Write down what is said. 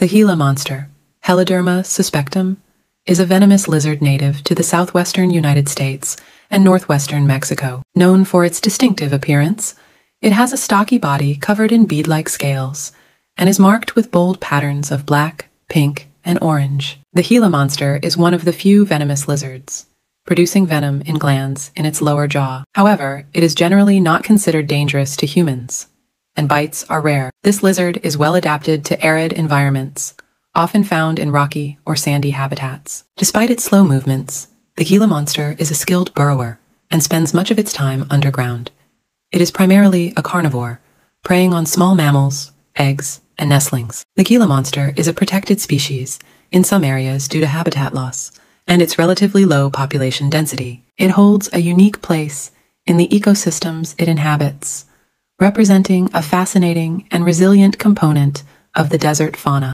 The Gila monster, Heloderma suspectum, is a venomous lizard native to the southwestern United States and northwestern Mexico. Known for its distinctive appearance, it has a stocky body covered in bead-like scales and is marked with bold patterns of black, pink, and orange. The Gila monster is one of the few venomous lizards, producing venom in glands in its lower jaw. However, it is generally not considered dangerous to humans, and bites are rare. This lizard is well adapted to arid environments, often found in rocky or sandy habitats. Despite its slow movements, the Gila monster is a skilled burrower and spends much of its time underground. It is primarily a carnivore, preying on small mammals, eggs, and nestlings. The Gila monster is a protected species in some areas due to habitat loss and its relatively low population density. It holds a unique place in the ecosystems it inhabits, representing a fascinating and resilient component of the desert fauna.